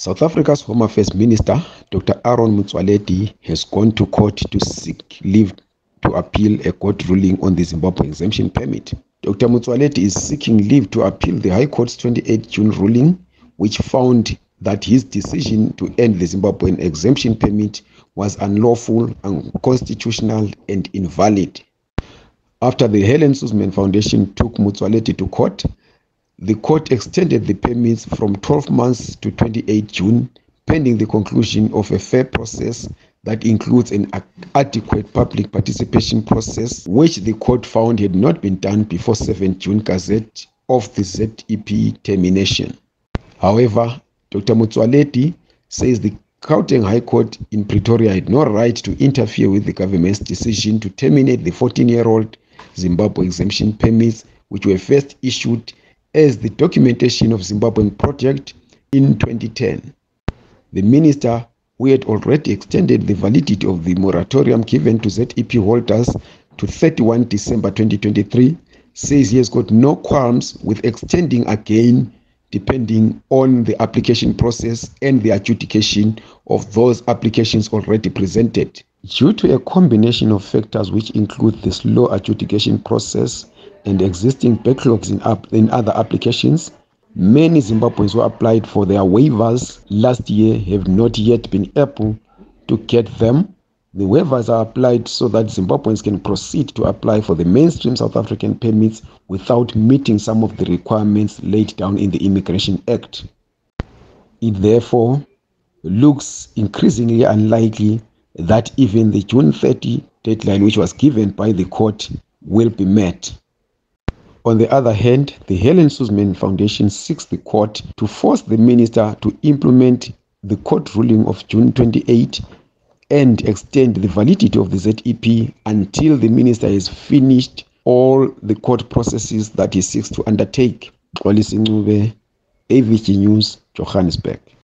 South Africa's Home Affairs Minister, Dr. Aaron Motsoaledi, has gone to court to seek leave to appeal a court ruling on the Zimbabwe exemption permit. Dr. Motsoaledi is seeking leave to appeal the High Court's 28 June ruling, which found that his decision to end the Zimbabwean exemption permit was unlawful, unconstitutional, and invalid. After the Helen Suzman Foundation took Motsoaledi to court, the court extended the permits from 12 months to 28 June, pending the conclusion of a fair process that includes an adequate public participation process, which the court found had not been done before 7 June Gazette of the ZEP termination. However, Dr. Motsoaledi says the Gauteng High Court in Pretoria had no right to interfere with the government's decision to terminate the 14-year-old Zimbabwe exemption permits, which were first issued as the documentation of Zimbabwean project in 2010. The minister, who had already extended the validity of the moratorium given to ZEP holders to 31 December 2023, says he has got no qualms with extending again depending on the application process and the adjudication of those applications already presented. Due to a combination of factors which include the slow adjudication process and existing backlogs in, in other applications, many Zimbabweans who applied for their waivers last year have not yet been able to get them. The waivers are applied so that Zimbabweans can proceed to apply for the mainstream South African permits without meeting some of the requirements laid down in the Immigration Act. It therefore looks increasingly unlikely that even the June 30 deadline, which was given by the court, will be met. On the other hand, the Helen Suzman Foundation seeks the court to force the minister to implement the court ruling of June 28 and extend the validity of the ZEP until the minister has finished all the court processes that he seeks to undertake. Xolisi Ncube, AVG News, Johannesburg.